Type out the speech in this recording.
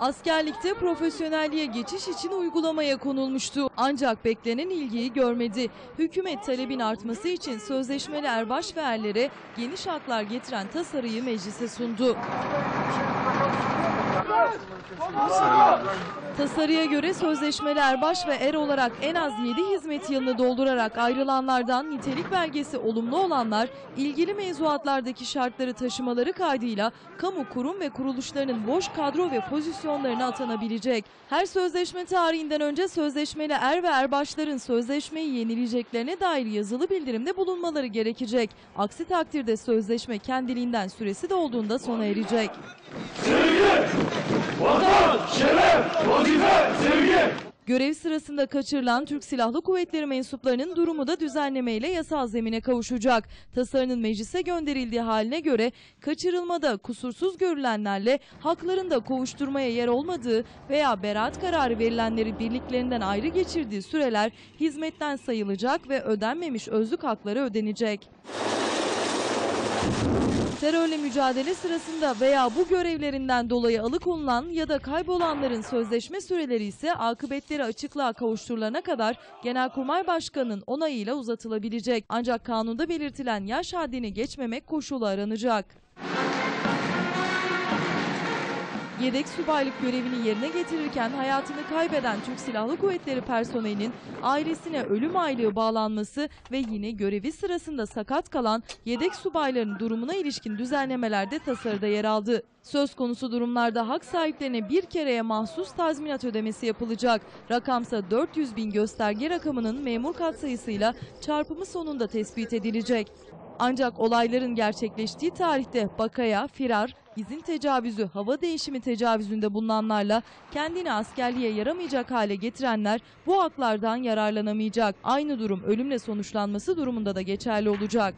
Askerlikte profesyonelliğe geçiş için uygulamaya konulmuştu. Ancak beklenen ilgiyi görmedi. Hükümet talebin artması için sözleşmeli erbaş ve erlere geniş haklar getiren tasarıyı meclise sundu. Tasarıya göre sözleşmeli erbaş ve er olarak en az 7 hizmet yılını doldurarak ayrılanlardan nitelik belgesi olumlu olanlar ilgili mevzuatlardaki şartları taşımaları kaydıyla kamu kurum ve kuruluşlarının boş kadro ve pozisyonlarına atanabilecek. Her sözleşme tarihinden önce sözleşmeli er ve erbaşların sözleşmeyi yenileyeceklerine dair yazılı bildirimde bulunmaları gerekecek. Aksi takdirde sözleşme kendiliğinden süresi dolduğunda sona erecek. Görev sırasında kaçırılan Türk Silahlı Kuvvetleri mensuplarının durumu da düzenlemeyle yasal zemine kavuşacak. Tasarının meclise gönderildiği haline göre kaçırılmada kusursuz görülenlerle haklarında kovuşturmaya yer olmadığı veya beraat kararı verilenleri birliklerinden ayrı geçirdiği süreler hizmetten sayılacak ve ödenmemiş özlük hakları ödenecek. Terörle mücadele sırasında veya bu görevlerinden dolayı alıkonulan ya da kaybolanların sözleşme süreleri ise akıbetleri açıklığa kavuşturulana kadar Genelkurmay Başkanı'nın onayıyla uzatılabilecek. Ancak kanunda belirtilen yaş haddini geçmemek koşulu aranacak. Yedek subaylık görevini yerine getirirken hayatını kaybeden Türk Silahlı Kuvvetleri personelinin ailesine ölüm aylığı bağlanması ve yine görevi sırasında sakat kalan yedek subayların durumuna ilişkin düzenlemelerde tasarıda yer aldı. Söz konusu durumlarda hak sahiplerine bir kereye mahsus tazminat ödemesi yapılacak. Rakamsa 400 bin gösterge rakamının memur katsayısıyla çarpımı sonunda tespit edilecek. Ancak olayların gerçekleştiği tarihte bakaya, firar, izin tecavüzü, hava değişimi tecavüzünde bulunanlarla kendini askerliğe yaramayacak hale getirenler bu haklardan yararlanamayacak. Aynı durum ölümle sonuçlanması durumunda da geçerli olacak.